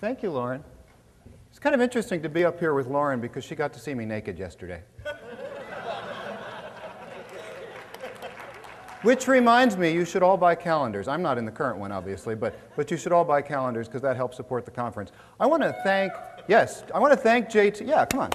Thank you, Lauren. It's kind of interesting to be up here with Lauren because she got to see me naked yesterday. Which reminds me, you should all buy calendars. I'm not in the current one, obviously, but, but you should all buy calendars because that helps support the conference. I want to thank, yes, I want to thank JT. Yeah, come on.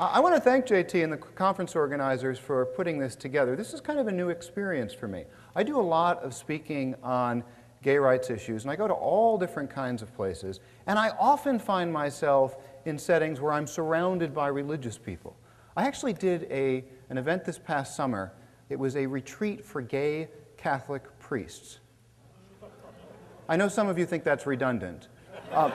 I want to thank JT and the conference organizers for putting this together. This is kind of a new experience for me. I do a lot of speaking on gay rights issues, and I go to all different kinds of places, and I often find myself in settings where I'm surrounded by religious people. I actually did a, an event this past summer. It was a retreat for gay Catholic priests. I know some of you think that's redundant. Um,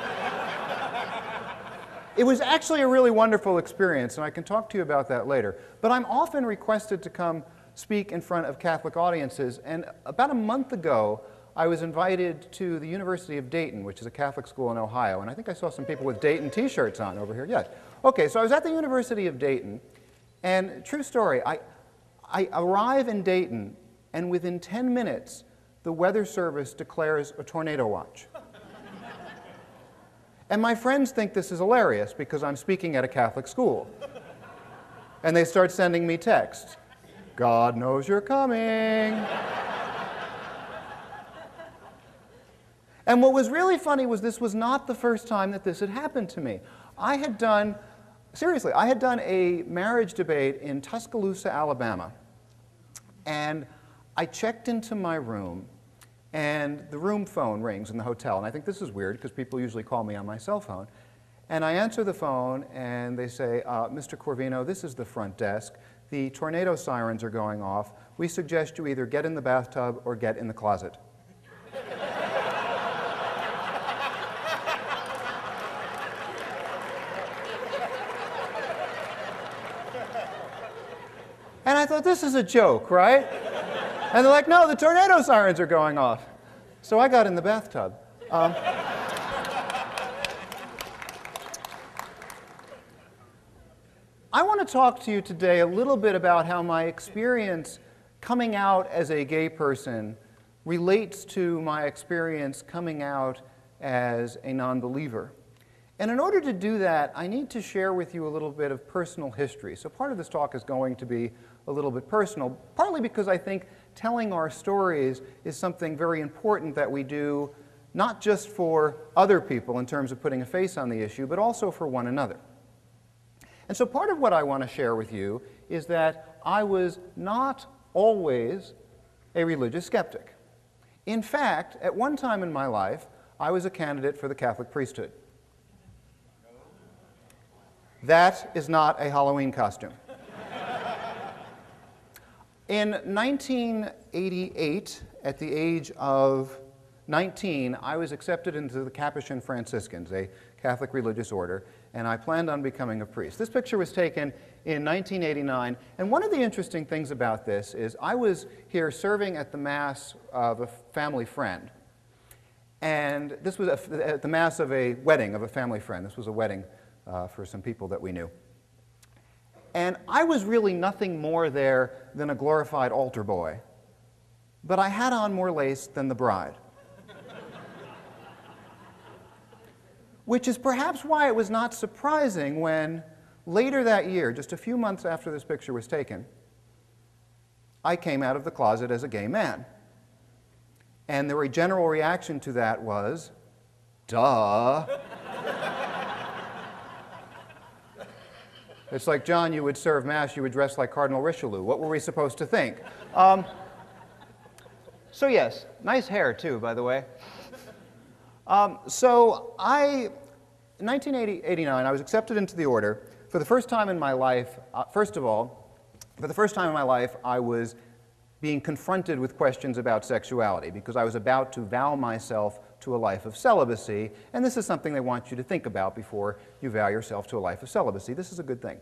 it was actually a really wonderful experience, and I can talk to you about that later. But I'm often requested to come speak in front of Catholic audiences, and about a month ago, I was invited to the University of Dayton, which is a Catholic school in Ohio, and I think I saw some people with Dayton t-shirts on over here. Yes. Okay, so I was at the University of Dayton, and true story, I, I arrive in Dayton, and within 10 minutes, the Weather Service declares a tornado watch. And my friends think this is hilarious because I'm speaking at a Catholic school. And they start sending me texts. God knows you're coming. and what was really funny was this was not the first time that this had happened to me. I had done, seriously, I had done a marriage debate in Tuscaloosa, Alabama. And I checked into my room and the room phone rings in the hotel. And I think this is weird because people usually call me on my cell phone. And I answer the phone and they say, uh, Mr. Corvino, this is the front desk. The tornado sirens are going off. We suggest you either get in the bathtub or get in the closet. and I thought, this is a joke, right? And they're like, no, the tornado sirens are going off. So I got in the bathtub. Um, I want to talk to you today a little bit about how my experience coming out as a gay person relates to my experience coming out as a non believer. And in order to do that, I need to share with you a little bit of personal history. So part of this talk is going to be a little bit personal, partly because I think telling our stories is something very important that we do not just for other people in terms of putting a face on the issue, but also for one another. And so part of what I want to share with you is that I was not always a religious skeptic. In fact, at one time in my life, I was a candidate for the Catholic priesthood. That is not a Halloween costume. In 1988, at the age of 19, I was accepted into the Capuchin Franciscans, a Catholic religious order, and I planned on becoming a priest. This picture was taken in 1989, and one of the interesting things about this is I was here serving at the Mass of a family friend. And this was at the Mass of a wedding of a family friend. This was a wedding uh, for some people that we knew. And I was really nothing more there than a glorified altar boy. But I had on more lace than the bride. Which is perhaps why it was not surprising when later that year, just a few months after this picture was taken, I came out of the closet as a gay man. And the general reaction to that was, duh. It's like, John, you would serve Mass, you would dress like Cardinal Richelieu. What were we supposed to think? Um, so, yes, nice hair, too, by the way. Um, so, I, in 1989, I was accepted into the order. For the first time in my life, uh, first of all, for the first time in my life, I was being confronted with questions about sexuality because I was about to vow myself to a life of celibacy, and this is something they want you to think about before you vow yourself to a life of celibacy. This is a good thing.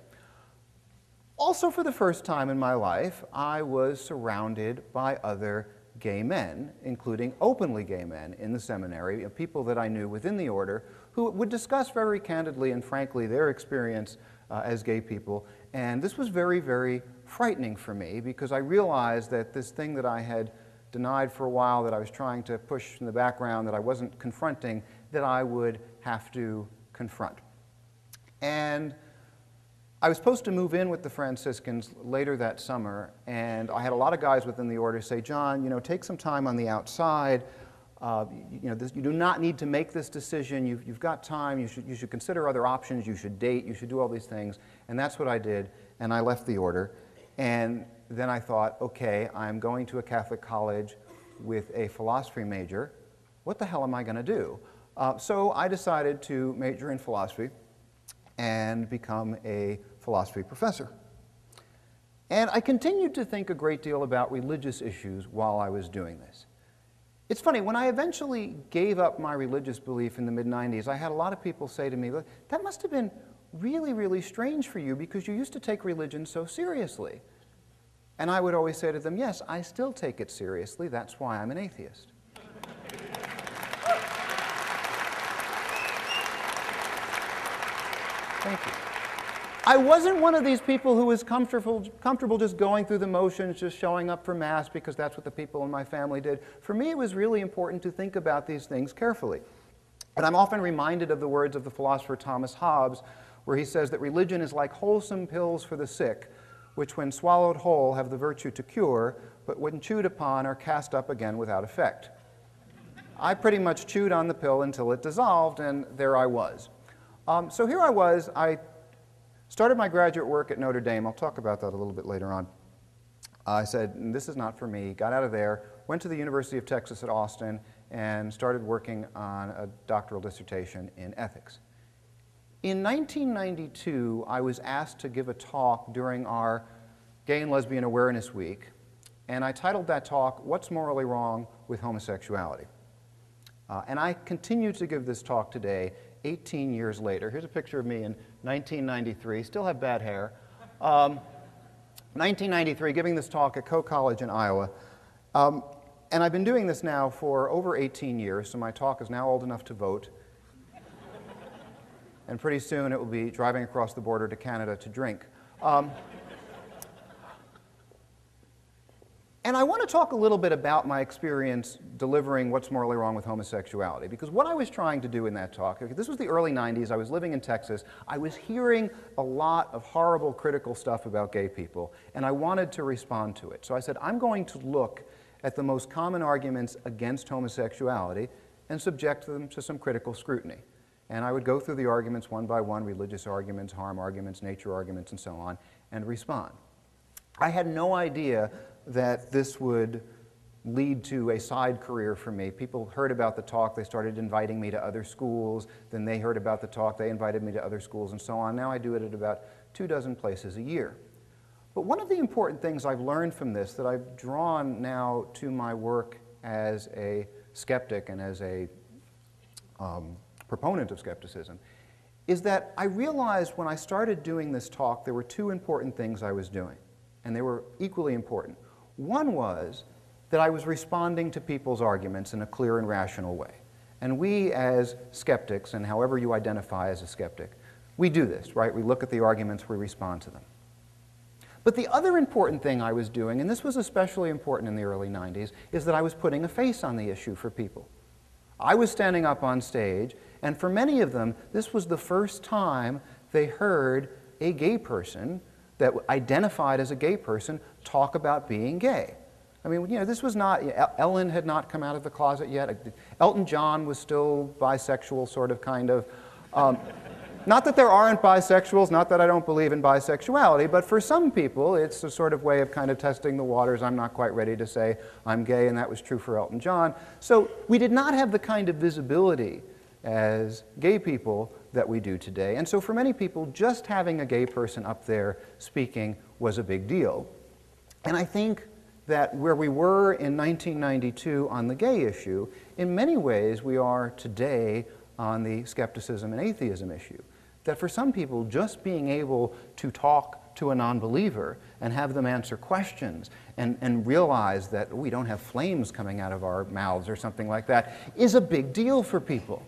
Also, for the first time in my life, I was surrounded by other gay men, including openly gay men in the seminary, people that I knew within the order who would discuss very candidly and frankly their experience uh, as gay people. And this was very, very frightening for me because I realized that this thing that I had denied for a while, that I was trying to push in the background, that I wasn't confronting, that I would have to confront. And I was supposed to move in with the Franciscans later that summer, and I had a lot of guys within the order say, John, you know, take some time on the outside. Uh, you, know, this, you do not need to make this decision. You've, you've got time. You should, you should consider other options. You should date. You should do all these things. And that's what I did, and I left the order. And then I thought, okay, I'm going to a Catholic college with a philosophy major. What the hell am I going to do? Uh, so I decided to major in philosophy and become a philosophy professor. And I continued to think a great deal about religious issues while I was doing this. It's funny, when I eventually gave up my religious belief in the mid 90s, I had a lot of people say to me, that must have been really, really strange for you because you used to take religion so seriously. And I would always say to them, Yes, I still take it seriously. That's why I'm an atheist. Thank you. I wasn't one of these people who was comfortable, comfortable just going through the motions, just showing up for Mass because that's what the people in my family did. For me, it was really important to think about these things carefully. And I'm often reminded of the words of the philosopher Thomas Hobbes, where he says that religion is like wholesome pills for the sick, which when swallowed whole have the virtue to cure, but when chewed upon are cast up again without effect. I pretty much chewed on the pill until it dissolved, and there I was. Um, so here I was, I Started my graduate work at Notre Dame. I'll talk about that a little bit later on. I said, this is not for me. Got out of there, went to the University of Texas at Austin, and started working on a doctoral dissertation in ethics. In 1992, I was asked to give a talk during our Gay and Lesbian Awareness Week, and I titled that talk, What's Morally Wrong with Homosexuality? Uh, and I continue to give this talk today, 18 years later. Here's a picture of me in 1993, still have bad hair. Um, 1993, giving this talk at Coe College in Iowa. Um, and I've been doing this now for over 18 years, so my talk is now old enough to vote. and pretty soon it will be driving across the border to Canada to drink. Um, And I want to talk a little bit about my experience delivering What's Morally Wrong with Homosexuality, because what I was trying to do in that talk, this was the early 90s, I was living in Texas, I was hearing a lot of horrible critical stuff about gay people, and I wanted to respond to it. So I said, I'm going to look at the most common arguments against homosexuality and subject them to some critical scrutiny. And I would go through the arguments one by one, religious arguments, harm arguments, nature arguments, and so on, and respond. I had no idea that this would lead to a side career for me. People heard about the talk, they started inviting me to other schools, then they heard about the talk, they invited me to other schools, and so on. Now I do it at about two dozen places a year. But one of the important things I've learned from this that I've drawn now to my work as a skeptic and as a um, proponent of skepticism is that I realized when I started doing this talk there were two important things I was doing, and they were equally important. One was that I was responding to people's arguments in a clear and rational way. And we, as skeptics, and however you identify as a skeptic, we do this, right? We look at the arguments, we respond to them. But the other important thing I was doing, and this was especially important in the early 90s, is that I was putting a face on the issue for people. I was standing up on stage, and for many of them, this was the first time they heard a gay person that identified as a gay person talk about being gay. I mean, you know, this was not, Ellen had not come out of the closet yet. Elton John was still bisexual, sort of, kind of. Um, not that there aren't bisexuals, not that I don't believe in bisexuality, but for some people, it's a sort of way of kind of testing the waters. I'm not quite ready to say I'm gay, and that was true for Elton John. So we did not have the kind of visibility as gay people that we do today. And so for many people, just having a gay person up there speaking was a big deal. And I think that where we were in 1992 on the gay issue, in many ways we are today on the skepticism and atheism issue. That for some people, just being able to talk to a non believer and have them answer questions and, and realize that we don't have flames coming out of our mouths or something like that is a big deal for people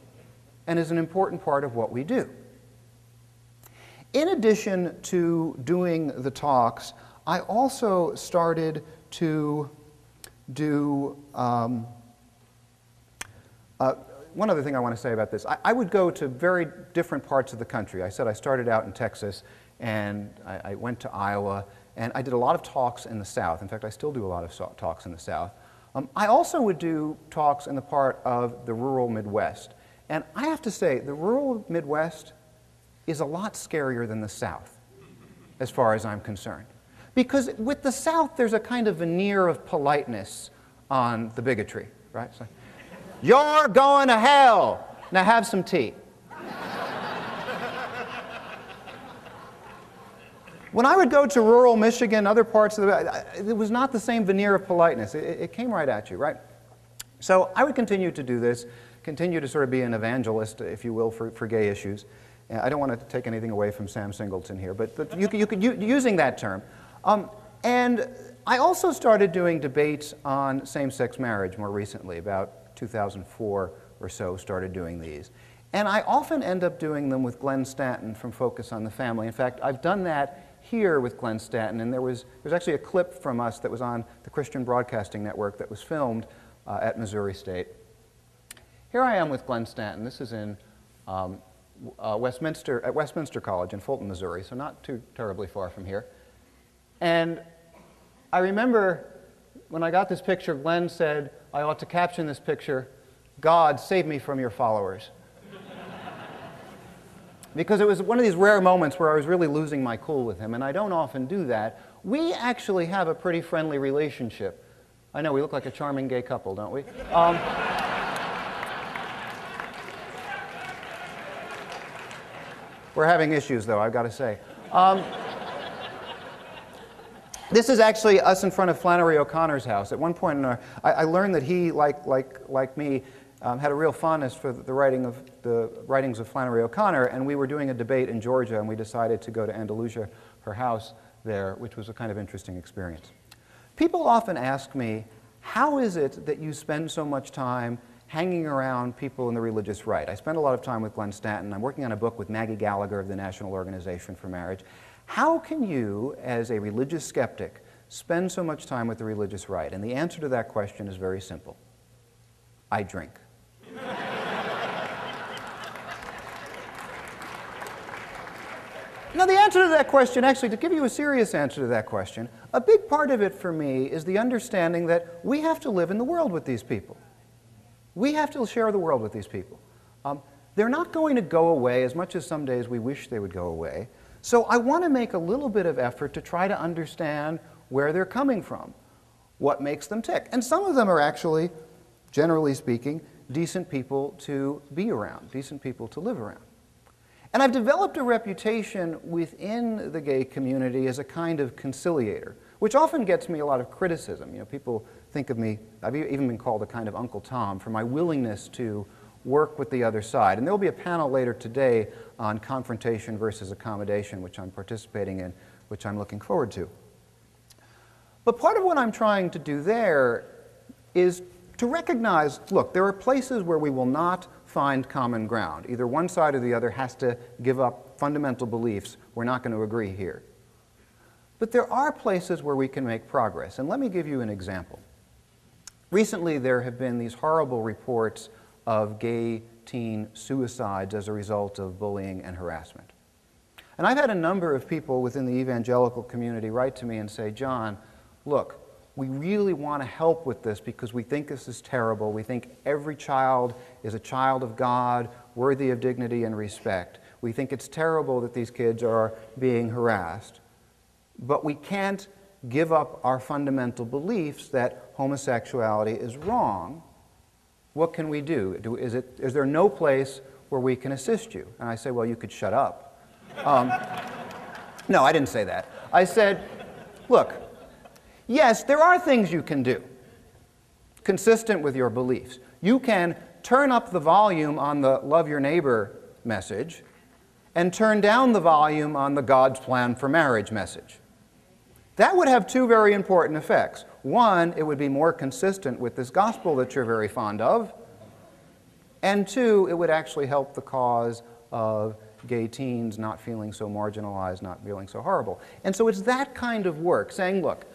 and is an important part of what we do. In addition to doing the talks, I also started to do. Um, uh, one other thing I want to say about this I, I, would go to very different parts of the country. I said I started out in Texas and I, I, went to Iowa and I did a lot of talks in the South. In fact, I still do a lot of talks in the South. Um, I also would do talks in the part of the rural Midwest. And I have to say, the rural Midwest is a lot scarier than the South, as far as I'm concerned. Because with the South, there's a kind of veneer of politeness on the bigotry, right? So, You're going to hell. Now have some tea. when I would go to rural Michigan, other parts of the, it was not the same veneer of politeness. It, it came right at you, right? So I would continue to do this, continue to sort of be an evangelist, if you will, for, for gay issues. I don't want to take anything away from Sam Singleton here, but, but you, you could, you, using that term. Um, and I also started doing debates on same-sex marriage more recently, about 2004 or so, started doing these. And I often end up doing them with Glenn Stanton from Focus on the Family. In fact, I've done that here with Glenn Stanton, and there was, there's actually a clip from us that was on the Christian Broadcasting Network that was filmed uh, at Missouri State. Here I am with Glenn Stanton. This is in um, uh, Westminster, at Westminster College in Fulton, Missouri, so not too terribly far from here. And I remember when I got this picture, Glenn said, I ought to caption this picture, God, save me from your followers. because it was one of these rare moments where I was really losing my cool with him, and I don't often do that. We actually have a pretty friendly relationship. I know we look like a charming gay couple, don't we? Um, we're having issues, though, I've got to say. Um, this is actually us in front of Flannery O'Connor's house. At one point, our, I, I, learned that he, like, like, like me, um, had a real fondness for the, writing of, the writings of Flannery O'Connor, and we were doing a debate in Georgia, and we decided to go to Andalusia, her house there, which was a kind of interesting experience. People often ask me, how is it that you spend so much time hanging around people in the religious right? I spend a lot of time with Glenn Stanton. I'm working on a book with Maggie Gallagher of the National Organization for Marriage. How can you, as a religious skeptic, spend so much time with the religious right? And the answer to that question is very simple I drink. Now, the answer to that question, actually, to give you a serious answer to that question, a big part of it for me is the understanding that we have to live in the world with these people. We have to share the world with these people. Um, they're not going to go away as much as some days we wish they would go away. So I want to make a little bit of effort to try to understand where they're coming from, what makes them tick. And some of them are actually, generally speaking, decent people to be around, decent people to live around. And I've developed a reputation within the gay community as a kind of conciliator, which often gets me a lot of criticism. You know, people think of me, I've even been called a kind of Uncle Tom for my willingness to work with the other side. And there will be a panel later today on confrontation versus accommodation, which I'm participating in, which I'm looking forward to. But part of what I'm trying to do there is to recognize look, there are places where we will not find common ground. Either one side or the other has to give up fundamental beliefs. We're not going to agree here. But there are places where we can make progress. And let me give you an example. Recently, there have been these horrible reports of gay teen suicides as a result of bullying and harassment. And I've had a number of people within the evangelical community write to me and say, John, look, we really want to help with this because we think this is terrible. We think every child is a child of God, worthy of dignity and respect. We think it's terrible that these kids are being harassed. But we can't give up our fundamental beliefs that homosexuality is wrong what can we do? do is, it, is there no place where we can assist you? And I say, Well, you could shut up. Um, no, I didn't say that. I said, Look, yes, there are things you can do consistent with your beliefs. You can turn up the volume on the love your neighbor message and turn down the volume on the God's plan for marriage message. That would have two very important effects. One, it would be more consistent with this gospel that you're very fond of. And two, it would actually help the cause of gay teens not feeling so marginalized, not feeling so horrible. And so it's that kind of work, saying, look,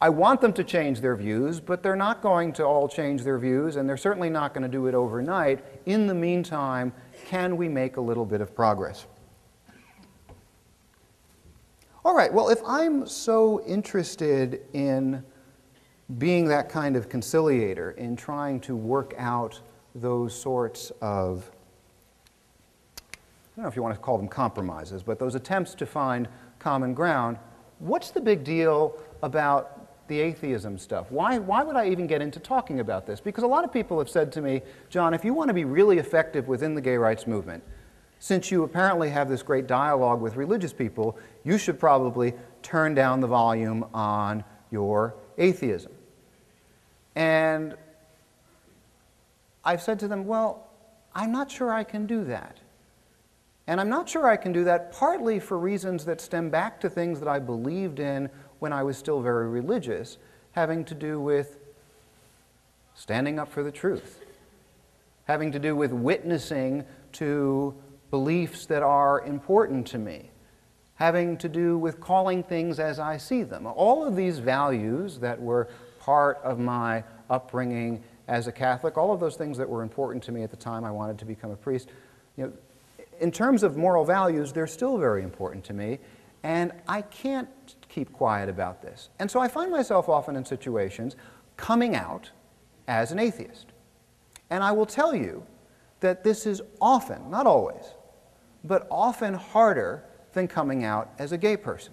I want them to change their views, but they're not going to all change their views, and they're certainly not going to do it overnight. In the meantime, can we make a little bit of progress? All right, well, if I'm so interested in being that kind of conciliator, in trying to work out those sorts of, I don't know if you want to call them compromises, but those attempts to find common ground, what's the big deal about the atheism stuff? Why, why would I even get into talking about this? Because a lot of people have said to me, John, if you want to be really effective within the gay rights movement, since you apparently have this great dialogue with religious people, you should probably turn down the volume on your atheism. And I've said to them, well, I'm not sure I can do that. And I'm not sure I can do that partly for reasons that stem back to things that I believed in when I was still very religious, having to do with standing up for the truth, having to do with witnessing to beliefs that are important to me, having to do with calling things as I see them. All of these values that were part of my upbringing as a Catholic, all of those things that were important to me at the time I wanted to become a priest, you know, in terms of moral values, they're still very important to me, and I can't keep quiet about this. And so I find myself often in situations coming out as an atheist. And I will tell you that this is often, not always, but often harder than coming out as a gay person.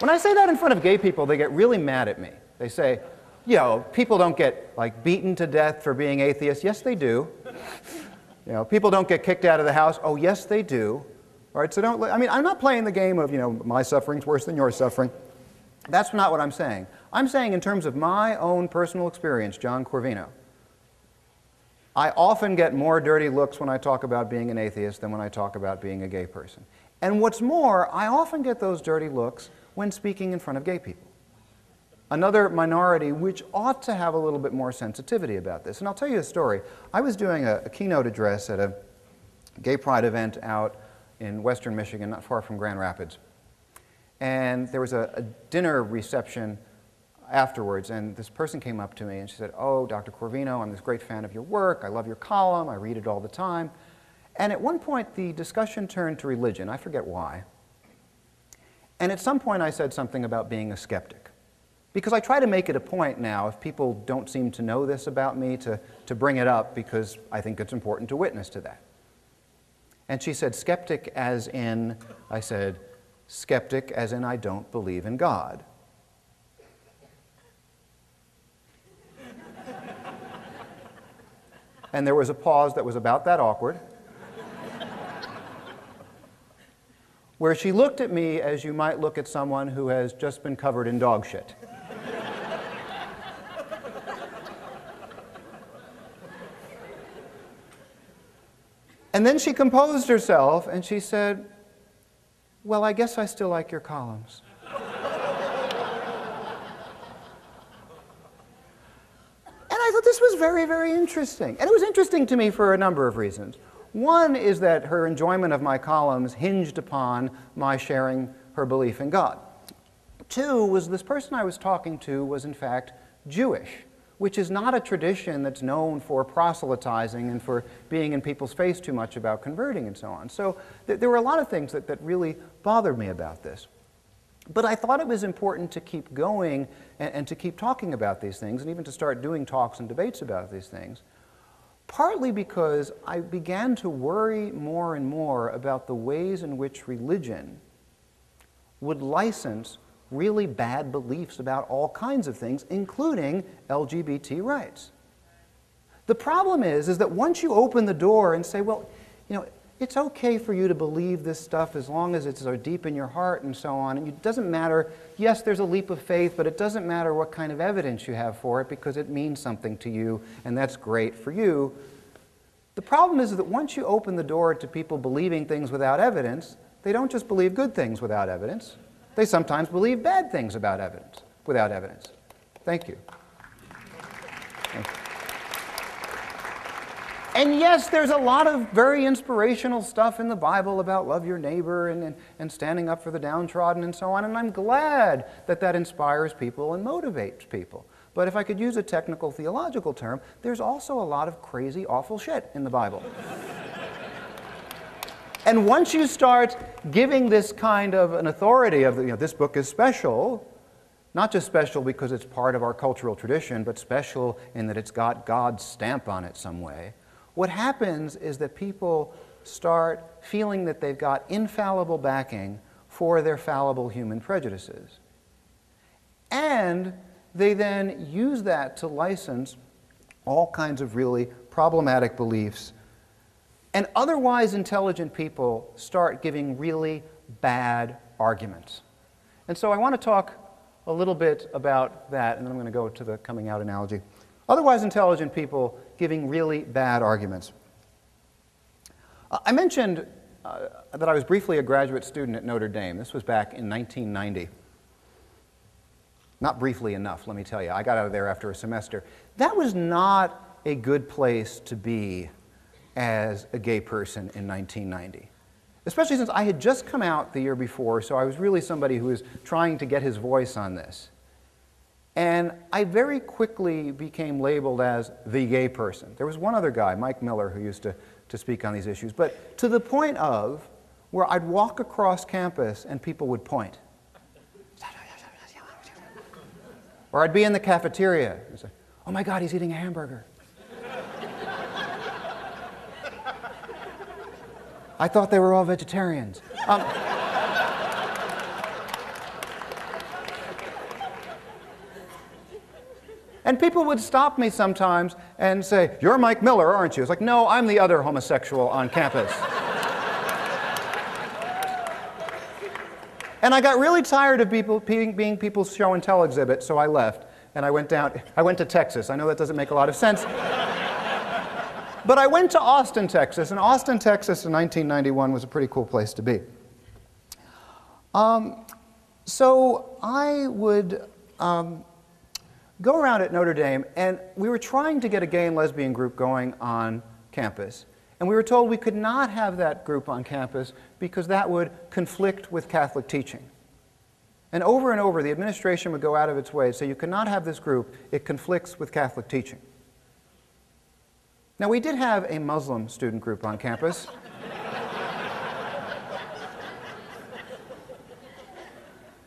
When I say that in front of gay people, they get really mad at me. They say, you know, people don't get like beaten to death for being atheists. Yes, they do. you know, people don't get kicked out of the house. Oh, yes, they do. All right, so don't, I mean, I'm not playing the game of, you know, my suffering's worse than your suffering. That's not what I'm saying. I'm saying in terms of my own personal experience, John Corvino, I often get more dirty looks when I talk about being an atheist than when I talk about being a gay person. And what's more, I often get those dirty looks when speaking in front of gay people. Another minority which ought to have a little bit more sensitivity about this. And I'll tell you a story. I was doing a, a keynote address at a gay pride event out in western Michigan, not far from Grand Rapids. And there was a, a dinner reception afterwards, and this person came up to me and she said, Oh, Dr. Corvino, I'm this great fan of your work. I love your column. I read it all the time. And at one point, the discussion turned to religion. I forget why. And at some point, I said something about being a skeptic. Because I try to make it a point now, if people don't seem to know this about me, to, to bring it up because I think it's important to witness to that. And she said, skeptic as in, I said, skeptic as in I don't believe in God. And there was a pause that was about that awkward, where she looked at me as you might look at someone who has just been covered in dog shit. and then she composed herself and she said, Well, I guess I still like your columns. This was very, very interesting. And it was interesting to me for a number of reasons. One is that her enjoyment of my columns hinged upon my sharing her belief in God. Two was this person I was talking to was in fact Jewish, which is not a tradition that's known for proselytizing and for being in people's face too much about converting and so on. So th there were a lot of things that, that really bothered me about this. But I thought it was important to keep going and, and, to keep talking about these things and even to start doing talks and debates about these things, partly because I began to worry more and more about the ways in which religion would license really bad beliefs about all kinds of things, including LGBT rights. The problem is, is that once you open the door and say, well, you know, it's okay for you to believe this stuff as long as it's so deep in your heart and so on. And it doesn't matter, yes, there's a leap of faith, but it doesn't matter what kind of evidence you have for it because it means something to you, and that's great for you. The problem is that once you open the door to people believing things without evidence, they don't just believe good things without evidence, they sometimes believe bad things about evidence, without evidence. Thank you. Thank you. And yes, there's a lot of very inspirational stuff in the Bible about love your neighbor and, and, and, standing up for the downtrodden and so on, and I'm glad that that inspires people and motivates people. But if I could use a technical theological term, there's also a lot of crazy, awful shit in the Bible. and once you start giving this kind of an authority of, you know, this book is special, not just special because it's part of our cultural tradition, but special in that it's got God's stamp on it some way, what happens is that people start feeling that they've got infallible backing for their fallible human prejudices. And they then use that to license all kinds of really problematic beliefs. And otherwise intelligent people start giving really bad arguments. And so I want to talk a little bit about that, and then I'm going to go to the coming out analogy. Otherwise intelligent people giving really bad arguments. Uh, I mentioned uh, that I was briefly a graduate student at Notre Dame. This was back in 1990. Not briefly enough, let me tell you. I got out of there after a semester. That was not a good place to be as a gay person in 1990. Especially since I had just come out the year before, so I was really somebody who was trying to get his voice on this. And I very quickly became labeled as the gay person. There was one other guy, Mike Miller, who used to, to speak on these issues, but to the point of where I'd walk across campus and people would point. Or I'd be in the cafeteria and say, oh my God, he's eating a hamburger. I thought they were all vegetarians. Um, And people would stop me sometimes and say, You're Mike Miller, aren't you? It's like, No, I'm the other homosexual on campus. and I got really tired of people being, being people's show and tell exhibit, so I left. And I went down, I went to Texas. I know that doesn't make a lot of sense. but I went to Austin, Texas, and Austin, Texas in 1991 was a pretty cool place to be. Um, so I would um, go around at Notre Dame, and we were trying to get a gay and lesbian group going on campus. And we were told we could not have that group on campus because that would conflict with Catholic teaching. And over and over, the administration would go out of its way to say, you cannot have this group, it conflicts with Catholic teaching. Now, we did have a Muslim student group on campus.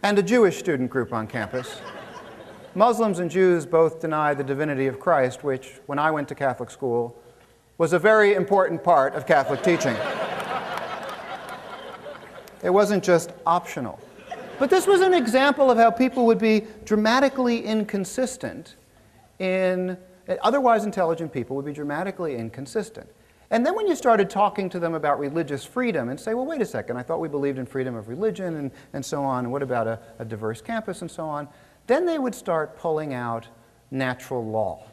and a Jewish student group on campus. Muslims and Jews both deny the divinity of Christ, which, when I went to Catholic school, was a very important part of Catholic teaching. It wasn't just optional. But this was an example of how people would be dramatically inconsistent in, otherwise intelligent people would be dramatically inconsistent. And then when you started talking to them about religious freedom and say, well, wait a second, I thought we believed in freedom of religion and, and so on, and what about a, a diverse campus and so on, then they would start pulling out natural law.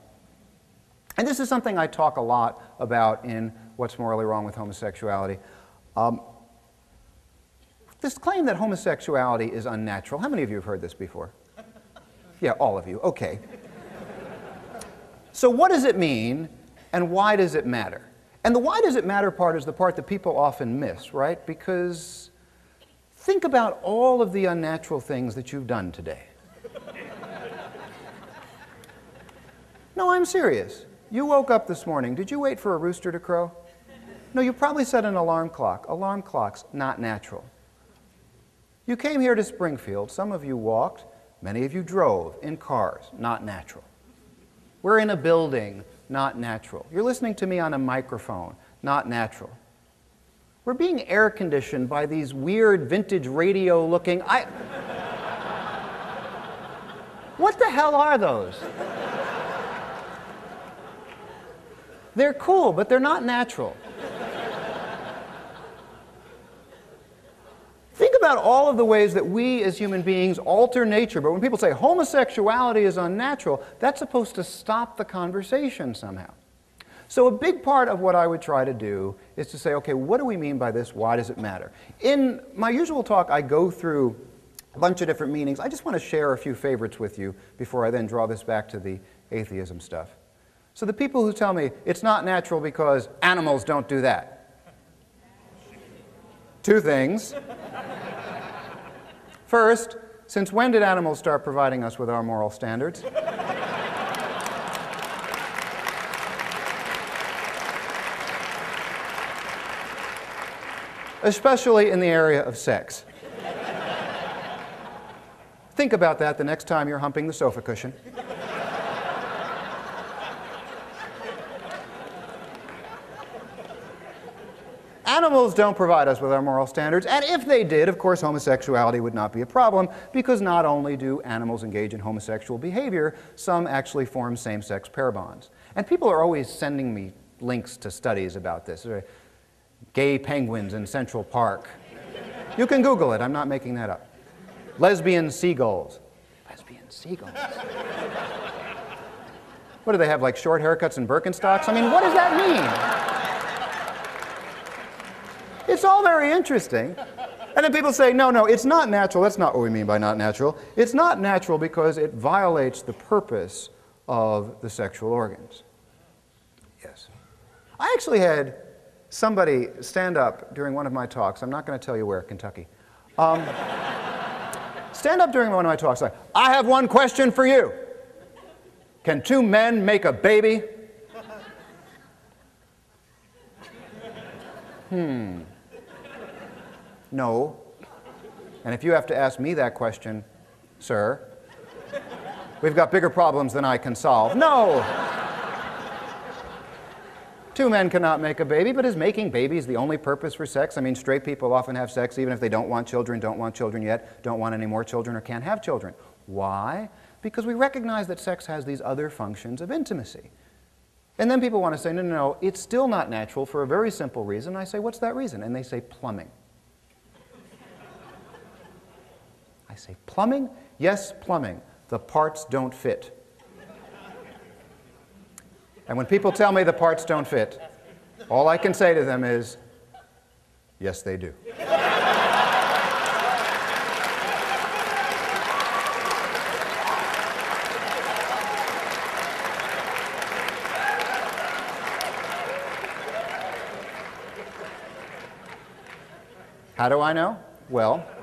And this is something I talk a lot about in What's Morally Wrong with Homosexuality. Um, this claim that homosexuality is unnatural, how many of you have heard this before? Yeah, all of you. Okay. So, what does it mean and why does it matter? And the why does it matter part is the part that people often miss, right? Because think about all of the unnatural things that you've done today. No, I'm serious. You woke up this morning. Did you wait for a rooster to crow? No, you probably set an alarm clock. Alarm clocks, not natural. You came here to Springfield. Some of you walked, many of you drove in cars, not natural. We're in a building, not natural. You're listening to me on a microphone, not natural. We're being air conditioned by these weird vintage radio looking. I. what the hell are those? They're cool, but they're not natural. Think about all of the ways that we as human beings alter nature. But when people say homosexuality is unnatural, that's supposed to stop the conversation somehow. So, a big part of what I would try to do is to say, okay, what do we mean by this? Why does it matter? In my usual talk, I go through a bunch of different meanings. I just want to share a few favorites with you before I then draw this back to the atheism stuff. So the people who tell me it's not natural because animals don't do that. Two things. First, since when did animals start providing us with our moral standards? Especially in the area of sex. Think about that the next time you're humping the sofa cushion. Animals don't provide us with our moral standards, and if they did, of course, homosexuality would not be a problem because not only do animals engage in homosexual behavior, some actually form same sex pair bonds. And people are always sending me links to studies about this. Gay penguins in Central Park. You can Google it, I'm not making that up. Lesbian seagulls. Lesbian seagulls. what do they have, like short haircuts and Birkenstocks? I mean, what does that mean? It's all very interesting. And then people say, no, no, it's not natural. That's not what we mean by not natural. It's not natural because it violates the purpose of the sexual organs. Yes. I actually had somebody stand up during one of my talks. I'm not going to tell you where, Kentucky. Um, stand up during one of my talks like, I have one question for you. Can two men make a baby? Hmm. No. And if you have to ask me that question, sir, we've got bigger problems than I can solve. No. Two men cannot make a baby, but is making babies the only purpose for sex? I mean, straight people often have sex even if they don't want children, don't want children yet, don't want any more children, or can't have children. Why? Because we recognize that sex has these other functions of intimacy. And then people want to say, no, no, no, it's still not natural for a very simple reason. I say, what's that reason? And they say, plumbing. I say, plumbing? Yes, plumbing. The parts don't fit. And when people tell me the parts don't fit, all I can say to them is, yes, they do. How do I know? Well,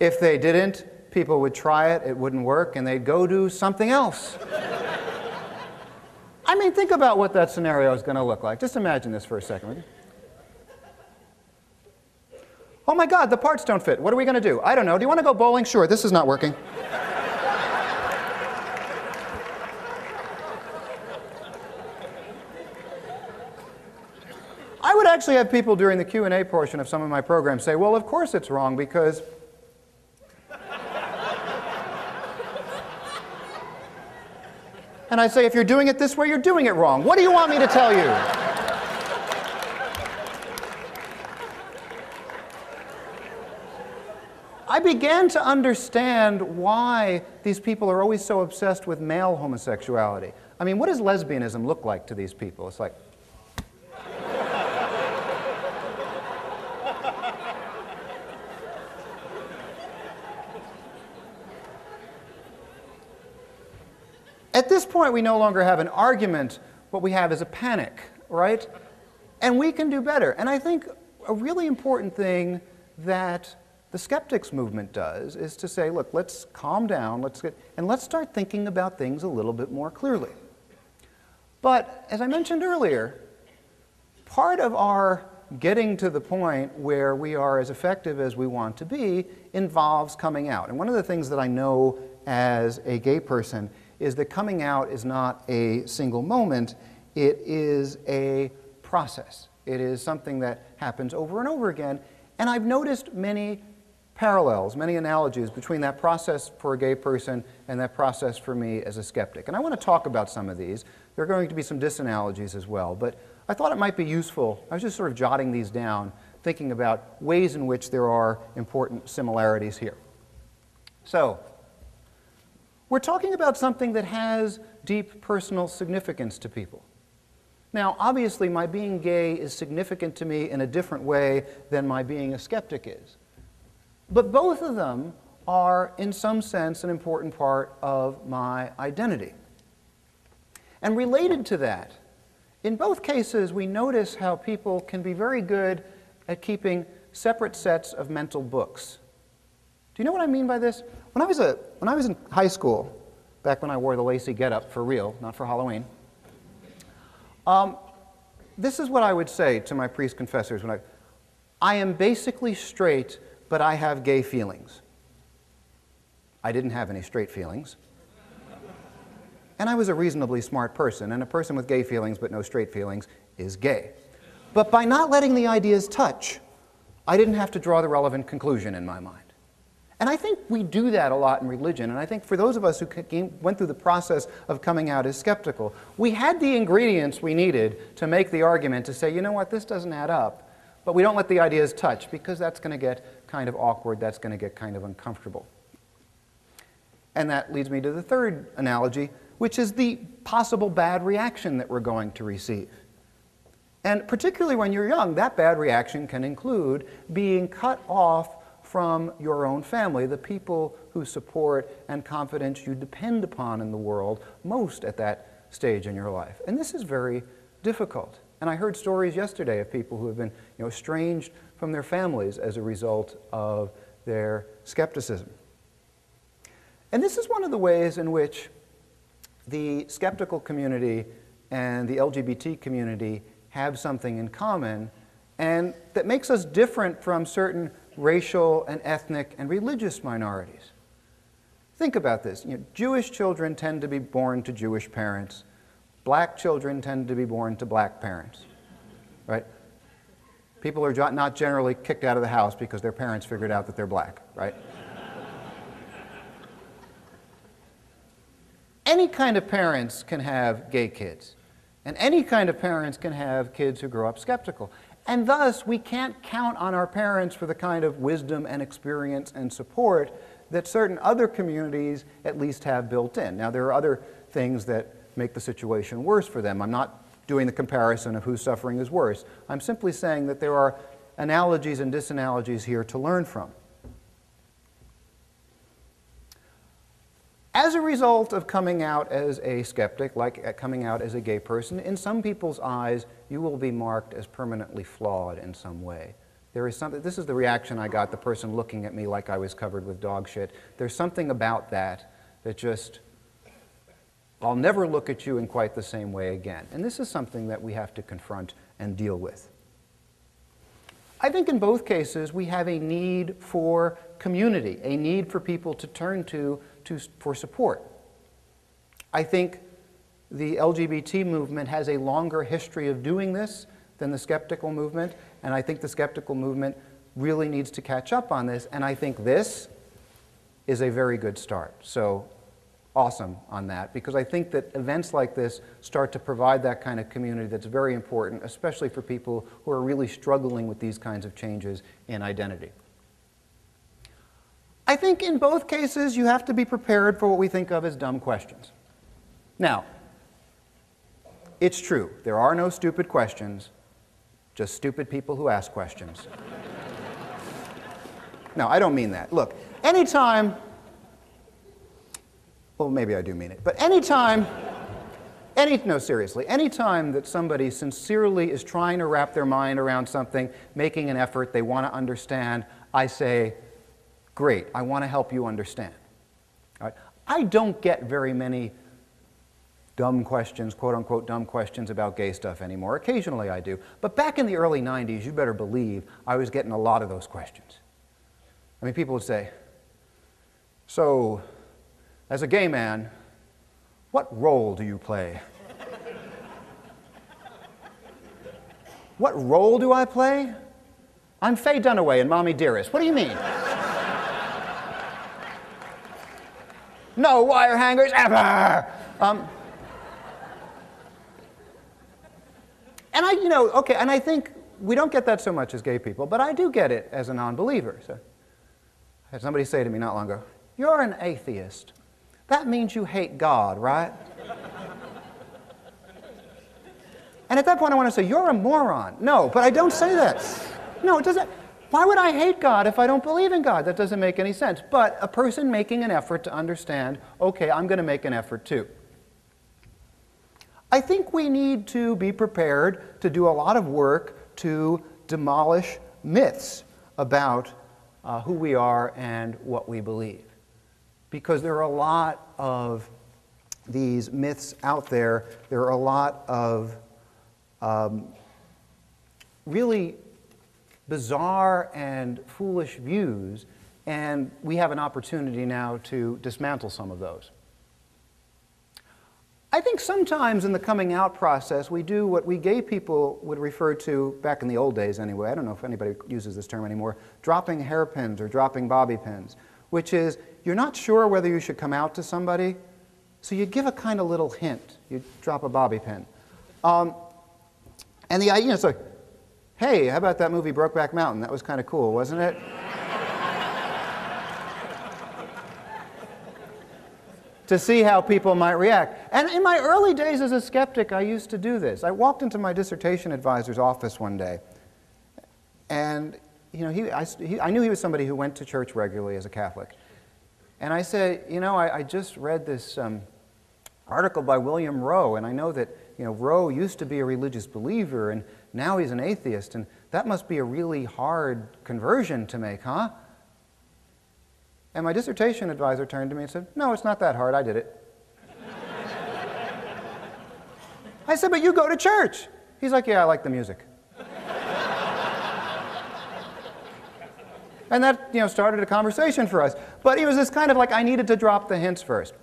If they didn't, people would try it, it wouldn't work, and they'd go do something else. I mean, think about what that scenario is going to look like. Just imagine this for a second. Oh my God, the parts don't fit. What are we going to do? I don't know. Do you want to go bowling? Sure, this is not working. I would actually have people during the Q&A portion of some of my programs say, well, of course it's wrong because And I say, if you're doing it this way, you're doing it wrong. What do you want me to tell you? I began to understand why these people are always so obsessed with male homosexuality. I mean, what does lesbianism look like to these people? It's like, At this point, we no longer have an argument. What we have is a panic, right? And we can do better. And I think a really important thing that the skeptics movement does is to say, look, let's calm down, let's get, and let's start thinking about things a little bit more clearly. But as I mentioned earlier, part of our getting to the point where we are as effective as we want to be involves coming out. And one of the things that I know as a gay person is that coming out is not a single moment, it is a process. It is something that happens over and over again. And I've noticed many parallels, many analogies between that process for a gay person and that process for me as a skeptic. And I want to talk about some of these. There are going to be some disanalogies as well, but I thought it might be useful. I was just sort of jotting these down, thinking about ways in which there are important similarities here. So, we're talking about something that has deep personal significance to people. Now, obviously, my being gay is significant to me in a different way than my being a skeptic is. But both of them are, in some sense, an important part of my identity. And related to that, in both cases, we notice how people can be very good at keeping separate sets of mental books. Do you know what I mean by this? When I was, a, when I was in high school, back when I wore the lacy getup for real, not for Halloween, um, this is what I would say to my priest confessors when I, I am basically straight, but I have gay feelings. I didn't have any straight feelings. And I was a reasonably smart person, and a person with gay feelings but no straight feelings is gay. But by not letting the ideas touch, I didn't have to draw the relevant conclusion in my mind. And I think we do that a lot in religion. And I think for those of us who came, went through the process of coming out as skeptical, we had the ingredients we needed to make the argument to say, you know what, this doesn't add up. But we don't let the ideas touch because that's going to get kind of awkward, that's going to get kind of uncomfortable. And that leads me to the third analogy, which is the possible bad reaction that we're going to receive. And particularly when you're young, that bad reaction can include being cut off from your own family, the people whose support and confidence you depend upon in the world most at that stage in your life. And this is very difficult. And I heard stories yesterday of people who have been you know, estranged from their families as a result of their skepticism. And this is one of the ways in which the skeptical community and the LGBT community have something in common and that makes us different from certain racial and ethnic and religious minorities. Think about this. You know, Jewish children tend to be born to Jewish parents. Black children tend to be born to black parents, right? People are not generally kicked out of the house because their parents figured out that they're black, right? any kind of parents can have gay kids, and any kind of parents can have kids who grow up skeptical. And thus, we can't count on our parents for the kind of wisdom and experience and support that certain other communities at least have built in. Now, there are other things that make the situation worse for them. I'm not doing the comparison of whose suffering is worse. I'm simply saying that there are analogies and disanalogies here to learn from. As a result of coming out as a skeptic, like uh, coming out as a gay person, in some people's eyes, you will be marked as permanently flawed in some way. There is something, this is the reaction I got, the person looking at me like I was covered with dog shit. There's something about that that just, I'll never look at you in quite the same way again. And this is something that we have to confront and deal with. I think in both cases we have a need for community, a need for people to turn to to, for support. I think the LGBT movement has a longer history of doing this than the skeptical movement, and I think the skeptical movement really needs to catch up on this, and I think this is a very good start. So awesome on that, because I think that events like this start to provide that kind of community that's very important, especially for people who are really struggling with these kinds of changes in identity. I think in both cases you have to be prepared for what we think of as dumb questions. Now, it's true, there are no stupid questions, just stupid people who ask questions. no, I don't mean that. Look, anytime, well, maybe I do mean it, but anytime, any, no, seriously, anytime that somebody sincerely is trying to wrap their mind around something, making an effort, they want to understand, I say, Great, I want to help you understand. All right. I don't get very many dumb questions, quote unquote dumb questions about gay stuff anymore. Occasionally I do. But back in the early 90s, you better believe I was getting a lot of those questions. I mean, people would say, So, as a gay man, what role do you play? what role do I play? I'm Faye Dunaway in Mommie Dearest. What do you mean? No wire hangers ever. Um, and I, you know, okay, and I think we don't get that so much as gay people, but I do get it as a non believer. So I had somebody say to me not long ago, You're an atheist. That means you hate God, right? and at that point, I want to say, You're a moron. No, but I don't say that. No, it doesn't. Why would I hate God if I don't believe in God? That doesn't make any sense. But a person making an effort to understand, okay, I'm going to make an effort too. I think we need to be prepared to do a lot of work to demolish myths about uh, who we are and what we believe. Because there are a lot of these myths out there, there are a lot of um, really bizarre and foolish views, and we have an opportunity now to dismantle some of those. I think sometimes in the coming out process, we do what we gay people would refer to, back in the old days anyway, I don't know if anybody uses this term anymore, dropping hairpins or dropping bobby pins, which is you're not sure whether you should come out to somebody, so you give a kind of little hint. You drop a bobby pin. Um, and the idea is like, hey, how about that movie Brokeback Mountain? That was kind of cool, wasn't it? To see how people might react. And in my early days as a skeptic, I used to do this. I walked into my dissertation advisor's office one day, and you know, he, I, he, I knew he was somebody who went to church regularly as a Catholic. And I said, you know, I, I just read this um, article by William Rowe, and I know that you know, Rowe used to be a religious believer, and now he's an atheist, and that must be a really hard conversion to make, huh? And my dissertation advisor turned to me and said, No, it's not that hard. I did it. I said, But you go to church. He's like, Yeah, I like the music. and that you know, started a conversation for us. But it was this kind of like, I needed to drop the hints first.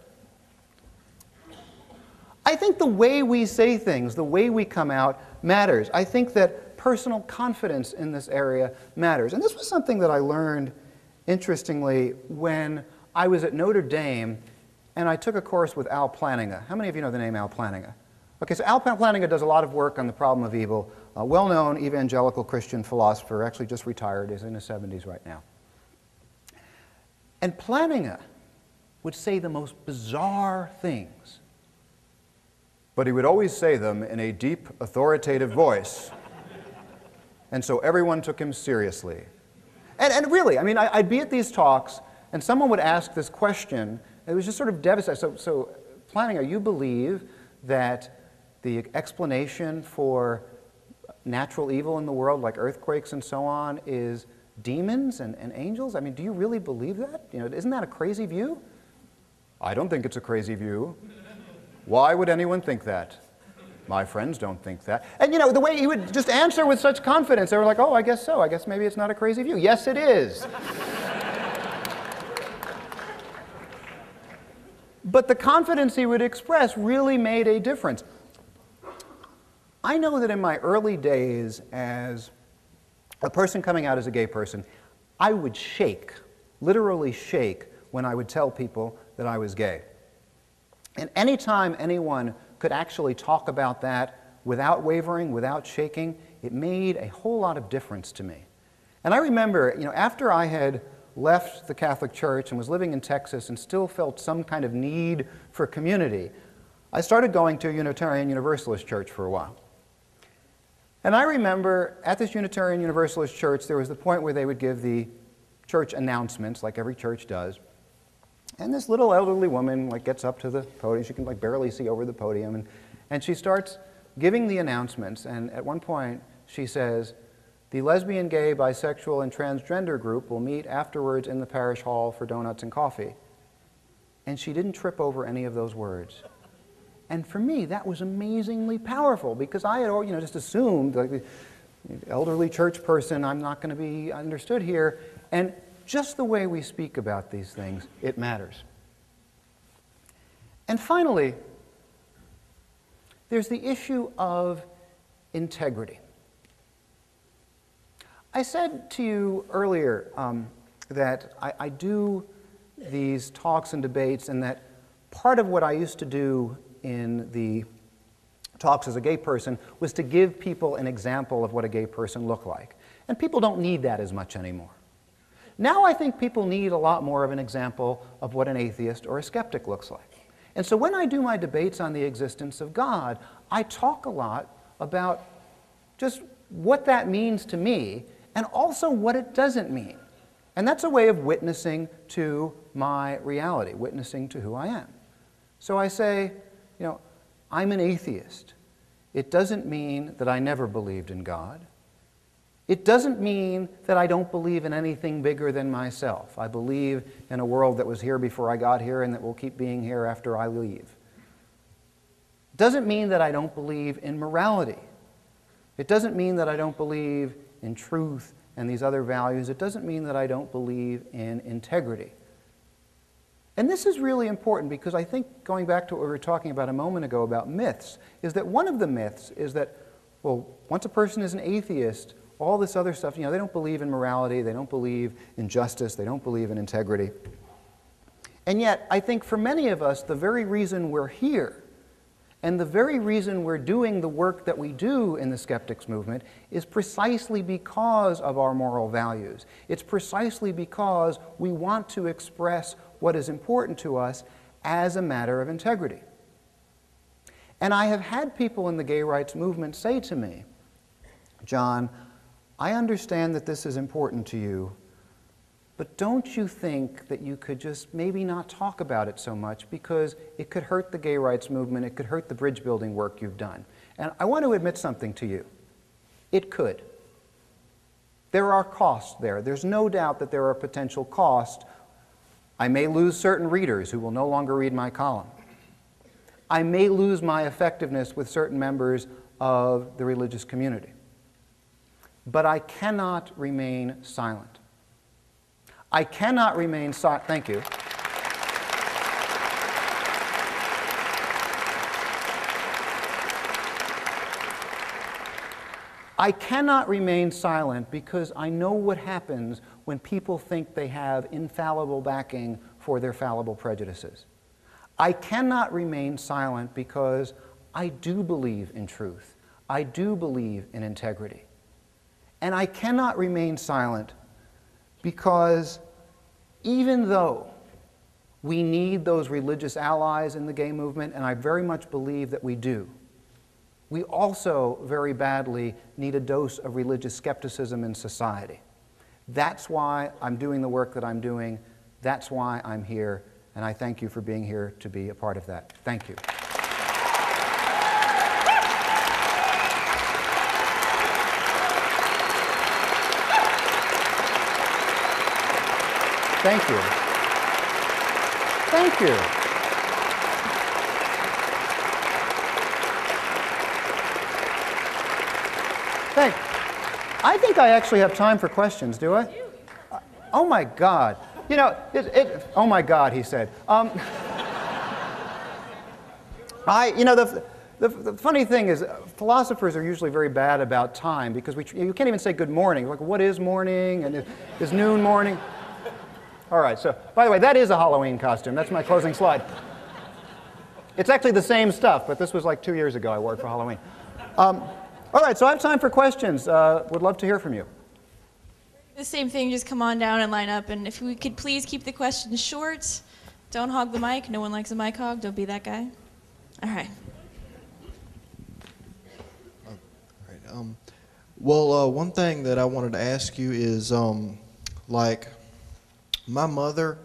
I think the way we say things, the way we come out, matters. I think that personal confidence in this area matters. And this was something that I learned interestingly, when I was at Notre Dame and I took a course with Al Plantinga. How many of you know the name Al Plantinga? Okay, so Al Plantinga does a lot of work on the problem of evil. A well-known evangelical Christian philosopher, actually just retired, is in his 70s right now. And Plantinga would say the most bizarre things, but he would always say them in a deep, authoritative voice. And so everyone took him seriously. And, and really, I mean, I, would be at these talks, and someone would ask this question. It was just sort of devastating. So, so Plantinga, you believe that the explanation for natural evil in the world, like earthquakes and so on, is demons and, and angels? I mean, do you really believe that? You know, isn't that a crazy view? I don't think it's a crazy view. Why would anyone think that? My friends don't think that. And you know, the way he would just answer with such confidence, they were like, oh, I guess so. I guess maybe it's not a crazy view. Yes, it is. but the confidence he would express really made a difference. I know that in my early days as a person coming out as a gay person, I would shake, literally shake, when I would tell people that I was gay. And anytime anyone could actually talk about that without wavering, without shaking, it made a whole lot of difference to me. And I remember, you know, after I had left the Catholic Church and was living in Texas and still felt some kind of need for community, I started going to a Unitarian Universalist church for a while. And I remember at this Unitarian Universalist church, there was the point where they would give the church announcements, like every church does. And this little elderly woman like gets up to the podium. She can like barely see over the podium, and, and she starts giving the announcements. And at one point, she says, "The lesbian, gay, bisexual, and transgender group will meet afterwards in the parish hall for donuts and coffee." And she didn't trip over any of those words. And for me, that was amazingly powerful because I had, you know, just assumed like the elderly church person, I'm not going to be understood here. And just the way we speak about these things, it matters. And finally, there's the issue of integrity. I said to you earlier um, that I, I do these talks and debates, and that part of what I used to do in the talks as a gay person was to give people an example of what a gay person looked like. And people don't need that as much anymore. Now I think people need a lot more of an example of what an atheist or a skeptic looks like. And so when I do my debates on the existence of God, I talk a lot about just what that means to me and also what it doesn't mean. And that's a way of witnessing to my reality, witnessing to who I am. So I say, you know, I'm an atheist. It doesn't mean that I never believed in God. It doesn't mean that I don't believe in anything bigger than myself. I believe in a world that was here before I got here and that will keep being here after I leave. It doesn't mean that I don't believe in morality. It doesn't mean that I don't believe in truth and these other values. It doesn't mean that I don't believe in integrity. And this is really important because I think, going back to what we were talking about a moment ago about myths, is that one of the myths is that, well, once a person is an atheist, all this other stuff, you know, they don't believe in morality, they don't believe in justice, they don't believe in integrity. And yet, I think for many of us, the very reason we're here and the very reason we're doing the work that we do in the skeptics movement is precisely because of our moral values. It's precisely because we want to express what is important to us as a matter of integrity. And I have had people in the gay rights movement say to me, John, I understand that this is important to you, but don't you think that you could just maybe not talk about it so much because it could hurt the gay rights movement, it could hurt the bridge building work you've done? And I want to admit something to you. It could. There are costs there. There's no doubt that there are potential costs. I may lose certain readers who will no longer read my column. I may lose my effectiveness with certain members of the religious community but I cannot remain silent. I cannot remain silent. Thank you. I cannot remain silent because I know what happens when people think they have infallible backing for their fallible prejudices. I cannot remain silent because I do believe in truth. I do believe in integrity. And I cannot remain silent because even though we need those religious allies in the gay movement, and I very much believe that we do, we also very badly need a dose of religious skepticism in society. That's why I'm doing the work that I'm doing. That's why I'm here. And I thank you for being here to be a part of that. Thank you. Thank you. Thank you. Thank. I think I actually have time for questions, do I? Uh, oh my God. You know, it, it, oh my God, he said. Um, I, you know, the, the, the, funny thing is, philosophers are usually very bad about time because we, you can't even say good morning. Like, what is morning? And is, is noon morning? All right, so by the way, that is a Halloween costume. That's my closing slide. It's actually the same stuff, but this was like two years ago I wore it for Halloween. Um, all right, so I have time for questions. Uh, would love to hear from you. The same thing, just come on down and line up. And if we could please keep the questions short, don't hog the mic. No one likes a mic hog. Don't be that guy. All right. All right. Um, well, uh, one thing that I wanted to ask you is, um, like, my mother,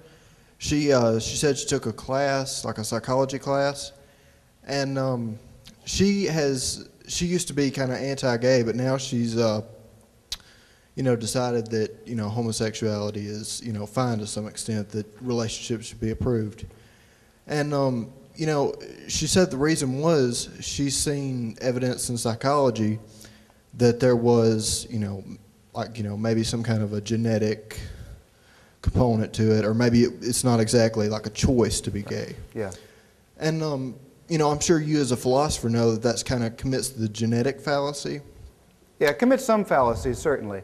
she uh, she said she took a class, like a psychology class, and um, she has she used to be kind of anti-gay, but now she's uh, you know decided that you know homosexuality is you know fine to some extent that relationships should be approved, and um, you know she said the reason was she's seen evidence in psychology that there was you know like you know maybe some kind of a genetic component to it, or maybe it, it's not exactly like a choice to be gay. Yeah. And um, you know, I'm sure you as a philosopher know that that's kind of commits the genetic fallacy. Yeah, it commits some fallacies certainly.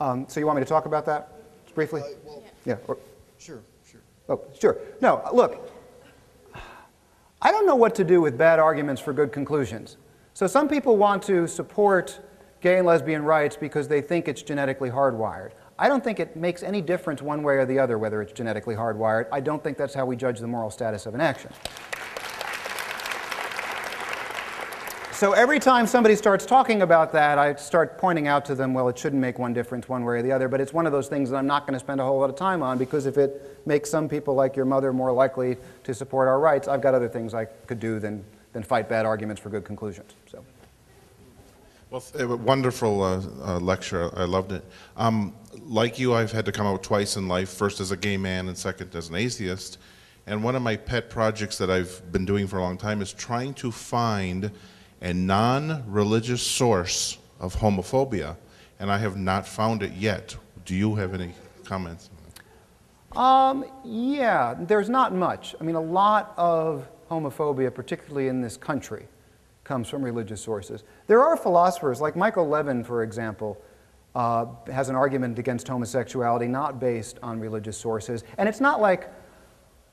Um, so you want me to talk about that briefly? Uh, well, yeah. Or, sure. Sure. Oh, sure. No, look. I don't know what to do with bad arguments for good conclusions. So some people want to support gay and lesbian rights because they think it's genetically hardwired. I don't think it makes any difference one way or the other whether it's genetically hardwired. I don't think that's how we judge the moral status of an action. so every time somebody starts talking about that, I start pointing out to them, well, it shouldn't make one difference one way or the other, but it's one of those things that I'm not going to spend a whole lot of time on because if it makes some people like your mother more likely to support our rights, I've got other things I could do than, than fight bad arguments for good conclusions. So. Well, th- a wonderful uh, uh, lecture. I loved it. Um, like you, I've had to come out twice in life first as a gay man and second as an atheist. And one of my pet projects that I've been doing for a long time is trying to find a non religious source of homophobia. And I have not found it yet. Do you have any comments? Um, yeah, there's not much. I mean, a lot of homophobia, particularly in this country, comes from religious sources. There are philosophers, like Michael Levin, for example, uh, has an argument against homosexuality not based on religious sources. And it's not like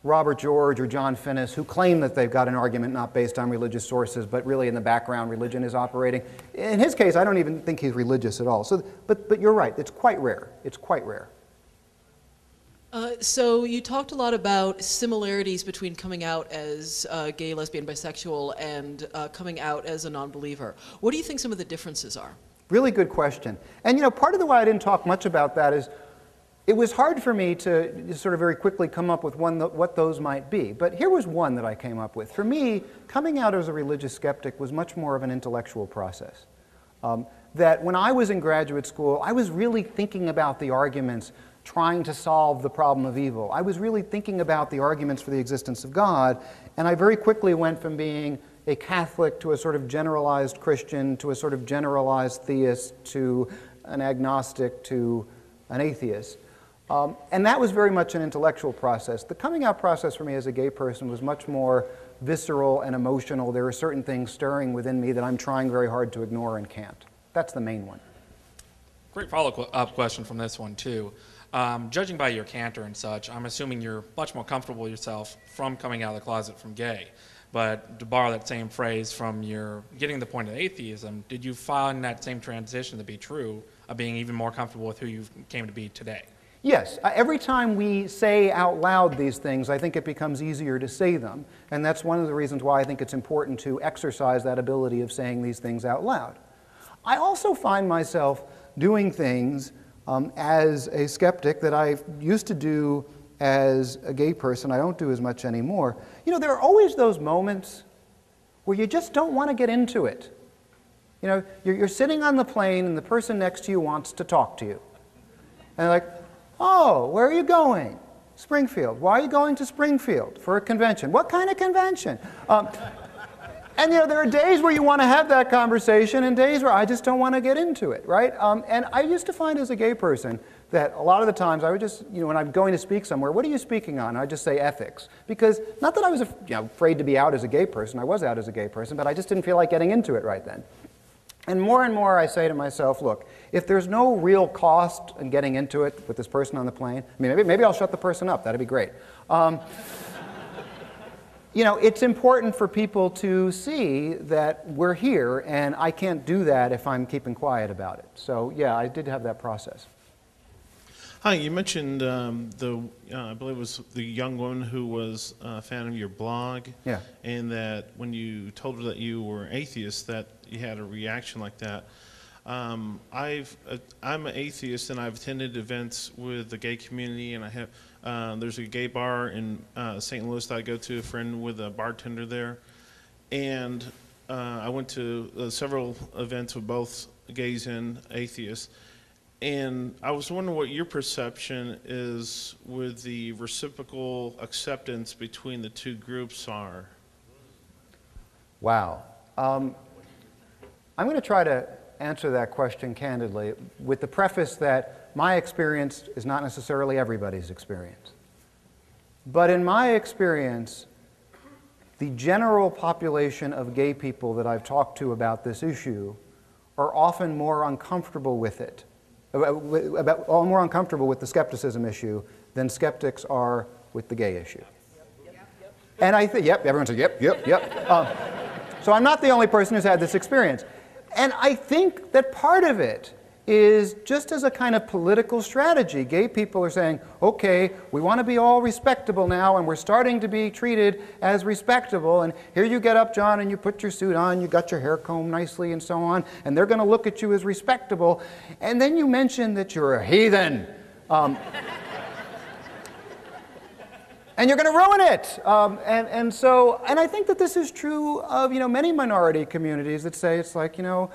Robert George or John Finnis who claim that they've got an argument not based on religious sources, but really in the background religion is operating. In his case, I don't even think he's religious at all. So, but, but you're right, it's quite rare. It's quite rare. Uh, so you talked a lot about similarities between coming out as uh, gay, lesbian, bisexual, and uh, coming out as a non-believer. What do you think some of the differences are? Really good question. And you know, part of the why I didn't talk much about that is it was hard for me to sort of very quickly come up with one what those might be. But here was one that I came up with. For me, coming out as a religious skeptic was much more of an intellectual process. Um, that when I was in graduate school, I was really thinking about the arguments trying to solve the problem of evil. I was really thinking about the arguments for the existence of God, and I very quickly went from being a Catholic to a sort of generalized Christian to a sort of generalized theist to an agnostic to an atheist. Um, and that was very much an intellectual process. The coming out process for me as a gay person was much more visceral and emotional. There are certain things stirring within me that I'm trying very hard to ignore and can't. That's the main one. Great follow-up question from this one too. Um, judging by your canter and such, I'm assuming you're much more comfortable yourself from coming out of the closet from gay. But to borrow that same phrase from your getting the point of atheism, did you find that same transition to be true of being even more comfortable with who you came to be today? Yes, uh, every time we say out loud these things, I think it becomes easier to say them. And that's one of the reasons why I think it's important to exercise that ability of saying these things out loud. I also find myself doing things um, as a skeptic that I used to do as a gay person. I don't do as much anymore. You know, there are always those moments where you just don't want to get into it. You know, you're, you're sitting on the plane and the person next to you wants to talk to you. And they're like, oh, where are you going? Springfield. Why are you going to Springfield? For a convention. What kind of convention? Um, and you know, there are days where you want to have that conversation and days where I just don't want to get into it, right? Um, and I used to find as a gay person that a lot of the times I would just, you know, when I'm going to speak somewhere, what are you speaking on? I just say ethics. Because not that I was you know, afraid to be out as a gay person, I was out as a gay person, but I just didn't feel like getting into it right then. And more and more I say to myself, look, if there's no real cost in getting into it with this person on the plane, I mean, maybe, maybe I'll shut the person up, that'd be great. Um, you know, it's important for people to see that we're here, and I can't do that if I'm keeping quiet about it. So, yeah, I did have that process. Hi, you mentioned um, the, uh, I believe it was the young woman who was a fan of your blog. Yeah. And that when you told her that you were atheist, that you had a reaction like that. Um, I've, uh, I'm an atheist and I've attended events with the gay community and I have, uh, there's a gay bar in uh, St. Louis that I go to, a friend with a bartender there. And uh, I went to uh, several events with both gays and atheists. And I was wondering what your perception is with the reciprocal acceptance between the two groups are. Wow. Um, I'm going to try to answer that question candidly with the preface that my experience is not necessarily everybody's experience. But in my experience, the general population of gay people that I've talked to about this issue are often more uncomfortable with it, about, all more uncomfortable with the skepticism issue than skeptics are with the gay issue. And I think, yep, everyone said, yep, yep, yep. Uh, so I'm not the only person who's had this experience. And I think that part of it is just as a kind of political strategy. Gay people are saying, okay, we want to be all respectable now, and we're starting to be treated as respectable. And here you get up, John, and you put your suit on, you got your hair combed nicely, and so on, and they're going to look at you as respectable. And then you mention that you're a heathen. Um, and you're going to ruin it. Um, and, and so, and I think that this is true of, you know, many minority communities that say it's like, you know,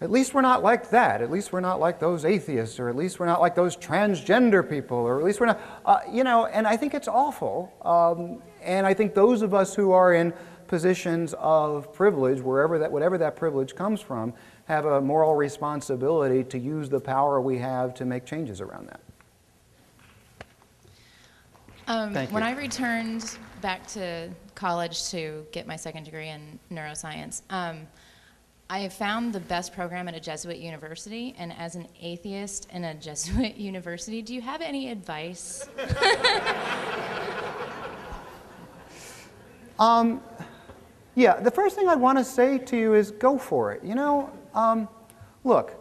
at least we're not like that. At least we're not like those atheists, or at least we're not like those transgender people, or at least we're not, uh, you know, and I think it's awful. Um, and I think those of us who are in positions of privilege, wherever that, whatever that privilege comes from, have a moral responsibility to use the power we have to make changes around that. Um, when. I returned back to college to get my second degree in neuroscience, um, I found the best program at a Jesuit university. And as an atheist in a Jesuit university, do you have any advice? Yeah, the first thing I want to say to you is go for it. You know, um, look,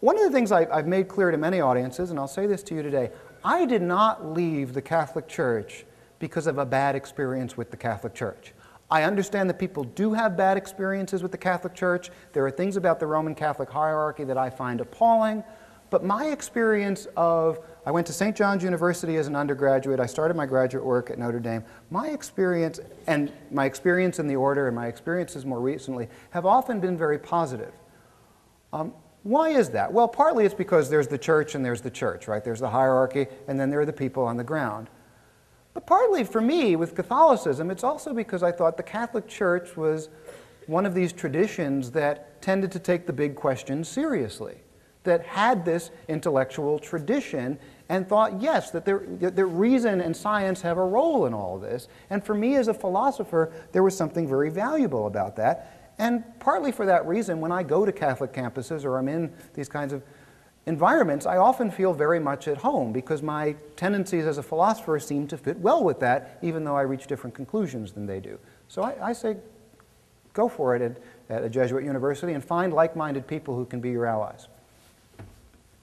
one of the things I, I've made clear to many audiences, and I'll say this to you today I did not leave the Catholic Church because of a bad experience with the Catholic Church. I understand that people do have bad experiences with the Catholic Church. There are things about the Roman Catholic hierarchy that I find appalling. But my experience of, I went to St. John's University as an undergraduate, I started my graduate work at Notre Dame. My experience, and my experience in the order and my experiences more recently, have often been very positive. Um, why is that? Well, partly it's because there's the church and there's the church, right? There's the hierarchy, and then there are the people on the ground. But partly for me, with Catholicism, it's also because I thought the Catholic Church was one of these traditions that tended to take the big questions seriously, that had this intellectual tradition and thought, yes, that, there, that reason and science have a role in all this. And for me as a philosopher, there was something very valuable about that. And partly for that reason, when I go to Catholic campuses or I'm in these kinds of environments, I often feel very much at home because my tendencies as a philosopher seem to fit well with that, even though I reach different conclusions than they do. So I, I say go for it at, at a Jesuit university and find like minded people who can be your allies.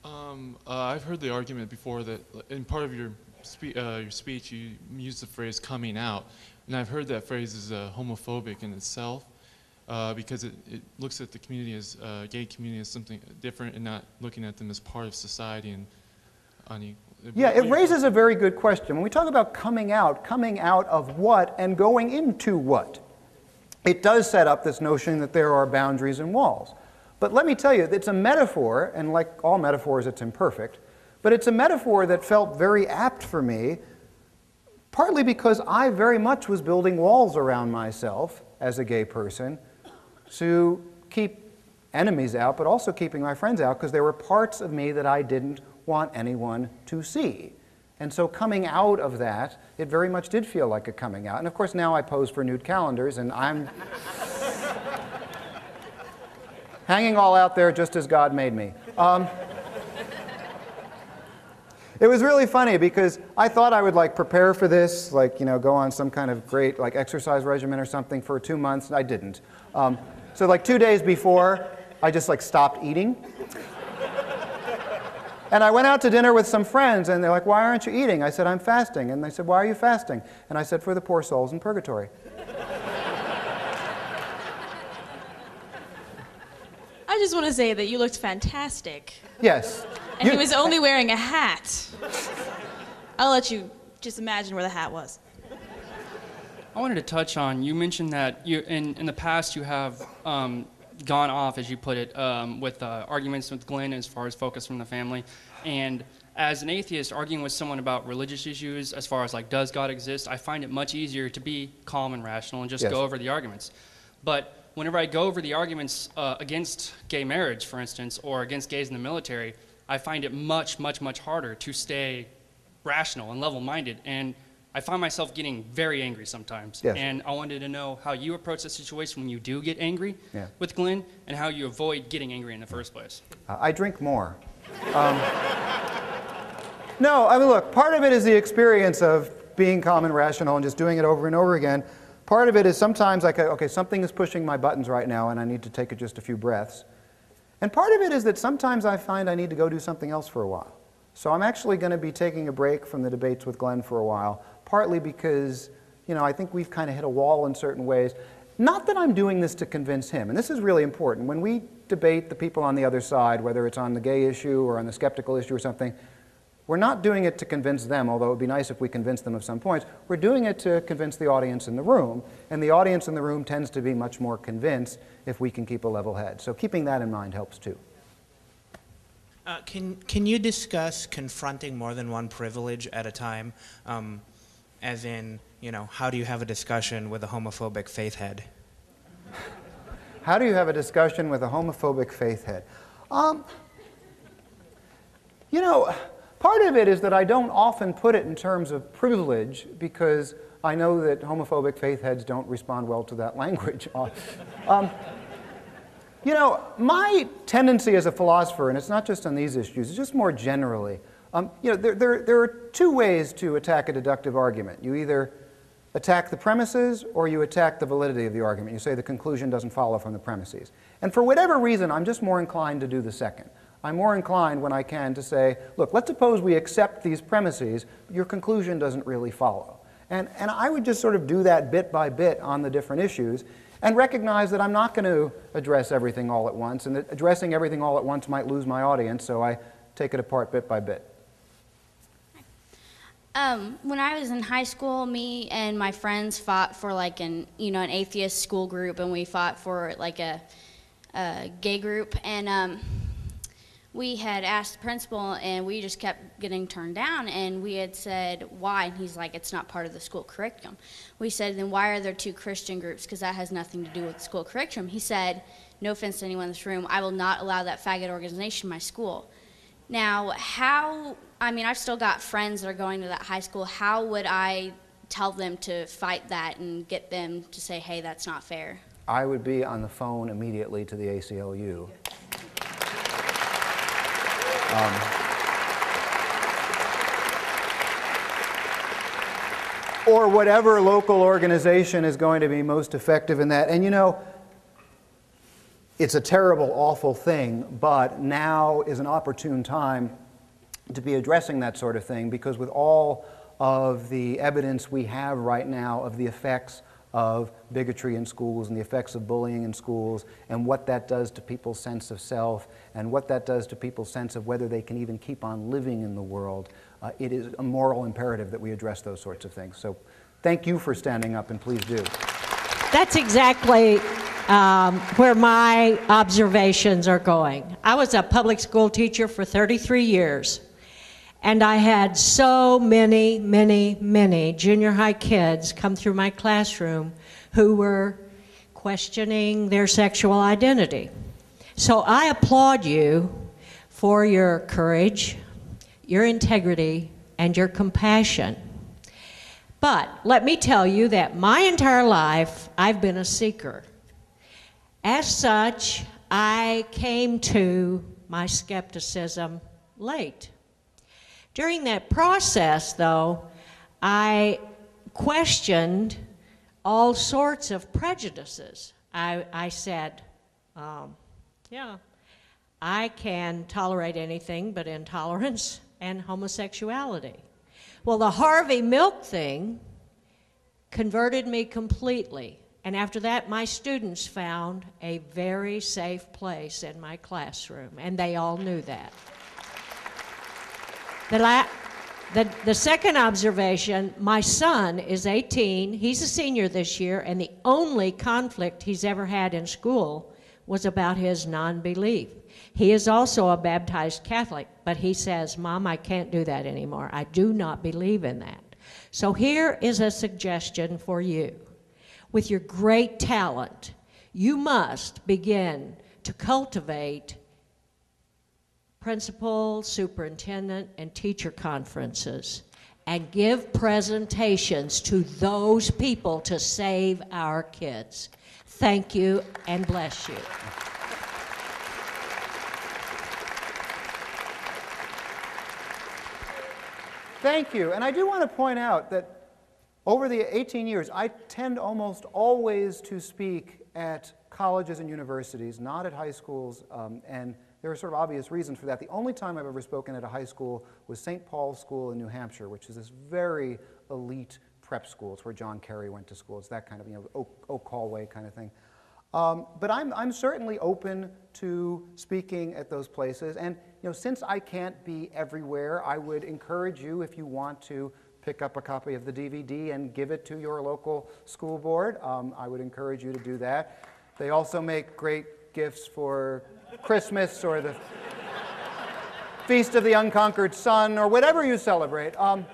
Um, uh, I've heard the argument before that in part of your, spe- uh, your speech you used the phrase coming out, and I've heard that phrase is uh, homophobic in itself uh, because it, it looks at the community as uh, gay community as something different and not looking at them as part of society and unequal. Yeah, it raises a very good question. When we talk about coming out, coming out of what and going into what? It does set up this notion that there are boundaries and walls. But let me tell you, it's a metaphor, and like all metaphors, it's imperfect, but it's a metaphor that felt very apt for me, partly because I very much was building walls around myself as a gay person to keep enemies out, but also keeping my friends out, because there were parts of me that I didn't want anyone to see. And so coming out of that, it very much did feel like a coming out. And of course, now I pose for nude calendars, and I'm hanging all out there just as God made me. Um, it was really funny because I thought I would like prepare for this, like you know, go on some kind of great like exercise regimen or something for two months. And I didn't. Um, so like two days before, I just like stopped eating. And I went out to dinner with some friends, and they're like, Why aren't you eating? I said, I'm fasting. And they said, Why are you fasting? And I said, For the poor souls in purgatory. I just want to say that you looked fantastic. Yes. And he was only wearing a hat. I'll let you just imagine where the hat was. I wanted to touch on, you mentioned that you, in, in the past you have um, gone off, as you put it, um, with uh, arguments with Glenn as far as focus from the family. And as an atheist, arguing with someone about religious issues, as far as like, does God exist, I find it much easier to be calm and rational and just Yes. go over the arguments. But whenever I go over the arguments uh, against gay marriage, for instance, or against gays in the military, I find it much, much, much harder to stay rational and level minded. And I find myself getting very angry sometimes. Yes. And I wanted to know how you approach the situation when you do get angry Yeah. with Glenn and how you avoid getting angry in the first place. Uh, I drink more. Um, no, I mean, look, part of it is the experience of being calm and rational and just doing it over and over again. Part of it is sometimes like, okay, something is pushing my buttons right now, and I need to take just a few breaths. And part of it is that sometimes I find I need to go do something else for a while. So I'm actually going to be taking a break from the debates with Glenn for a while, partly because, you know, I think we've kind of hit a wall in certain ways. Not that I'm doing this to convince him, and this is really important. When we debate the people on the other side, whether it's on the gay issue or on the skeptical issue or something, we're not doing it to convince them, although it would be nice if we convinced them of some points. We're doing it to convince the audience in the room, and the audience in the room tends to be much more convinced if we can keep a level head. So keeping that in mind helps too. Uh, can, can you discuss confronting more than one privilege at a time? Um, as in, you know, how do you have a discussion with a homophobic faith head? How do you have a discussion with a homophobic faith head? Um, you know, part of it is that I don't often put it in terms of privilege because I know that homophobic faith heads don't respond well to that language. um, you know, my tendency as a philosopher, and it's not just on these issues, it's just more generally, um, you know, there, there, there are two ways to attack a deductive argument. You either attack the premises or you attack the validity of the argument. You say the conclusion doesn't follow from the premises. And for whatever reason, I'm just more inclined to do the second. I'm more inclined when I can to say, look, let's suppose we accept these premises, your conclusion doesn't really follow. And, and I would just sort of do that bit by bit on the different issues and recognize that I'm not going to address everything all at once, and that addressing everything all at once might lose my audience, so I take it apart bit by bit. Um, when I was in high school, me and my friends fought for like an you know an atheist school group, and we fought for like a, a gay group, and um, we had asked the principal, and we just kept getting turned down, and we had said why, and he's like, it's not part of the school curriculum. We said, then why are there two Christian groups? Because that has nothing to do with the school curriculum. He said, no offense to anyone in this room, I will not allow that faggot organization in my school. Now, how, I mean, I've still got friends that are going to that high school. How would I tell them to fight that and get them to say, hey, that's not fair? I would be on the phone immediately to the ACLU. Um, or whatever local organization is going to be most effective in that. And you know, it's a terrible, awful thing, but now is an opportune time to be addressing that sort of thing because with all of the evidence we have right now of the effects of bigotry in schools and the effects of bullying in schools and what that does to people's sense of self and what that does to people's sense of whether they can even keep on living in the world, uh, it is a moral imperative that we address those sorts of things. So thank you for standing up and please do. That's exactly um, where my observations are going. I was a public school teacher for 33 years, and I had so many, many, many junior high kids come through my classroom who were questioning their sexual identity. So I applaud you for your courage, your integrity, and your compassion. But let me tell you that my entire life I've been a seeker. As such, I came to my skepticism late. During that process, though, I questioned all sorts of prejudices. I, I said, um, yeah, I can tolerate anything but intolerance and homosexuality. Well, the Harvey Milk thing converted me completely. And after that, my students found a very safe place in my classroom, and they all knew that. The, la- the, the second observation my son is 18, he's a senior this year, and the only conflict he's ever had in school was about his non belief. He is also a baptized Catholic, but he says, Mom, I can't do that anymore. I do not believe in that. So here is a suggestion for you with your great talent, you must begin to cultivate principal, superintendent, and teacher conferences and give presentations to those people to save our kids. Thank you and bless you. Thank you. And I do want to point out that over the 18 years, I tend almost always to speak at colleges and universities, not at high schools, um, and there are sort of obvious reasons for that. The only time I've ever spoken at a high school was St. Paul's School in New Hampshire, which is this very elite prep school. It's where John Kerry went to school. It's that kind of, you know, Oak, Oak Hallway kind of thing. Um, but I'm, I'm certainly open to speaking at those places. And you know, since I can't be everywhere, I would encourage you, if you want to, pick up a copy of the DVD and give it to your local school board. Um, I would encourage you to do that. They also make great gifts for Christmas or the Feast of the Unconquered Sun or whatever you celebrate. Um,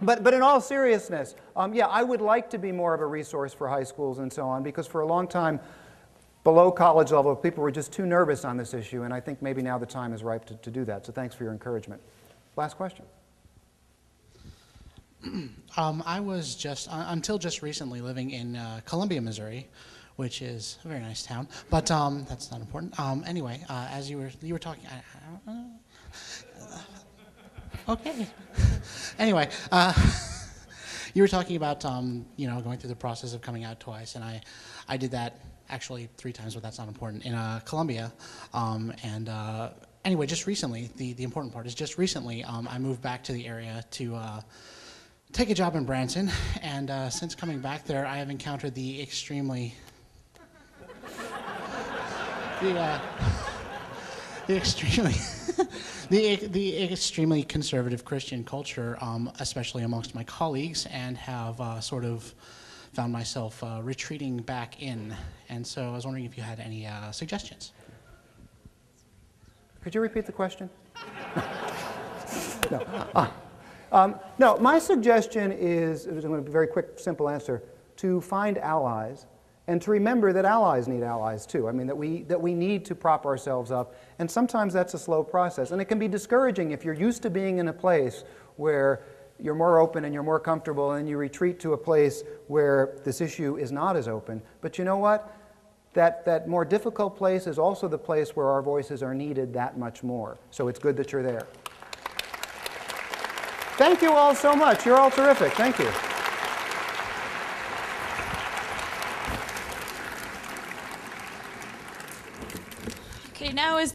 but, but in all seriousness, um, yeah, I would like to be more of a resource for high schools and so on because for a long time, below college level, people were just too nervous on this issue, and I think maybe now the time is ripe to, to do that. So thanks for your encouragement. Last question. Um, I was just, uh, until just recently, living in uh, Columbia, Missouri, which is a very nice town, but um, that's not important. Um, anyway, uh, as you were, you were talking, I, I, okay. anyway, uh, you were talking about, um, you know, going through the process of coming out twice, and I, I did that actually three times, but that's not important, in uh, Columbia, um, and uh, anyway, just recently, the, the important part is just recently, um, I moved back to the area to uh, take a job in Branson, and uh, since coming back there, I have encountered the extremely, the, uh, the extremely, the, the extremely conservative Christian culture, um, especially amongst my colleagues, and have uh, sort of found myself uh, retreating back in. And so I was wondering if you had any uh, suggestions. Could you repeat the question? no. Ah. Um, no, my suggestion is, to be a very quick, simple answer, to find allies and to remember that allies need allies too. I mean, that we, that we need to prop ourselves up. And sometimes that's a slow process. And it can be discouraging if you're used to being in a place where you're more open and you're more comfortable and you retreat to a place where this issue is not as open. But you know what? That, that more difficult place is also the place where our voices are needed that much more. So it's good that you're there. Thank you all so much. You're all terrific. Thank you. now is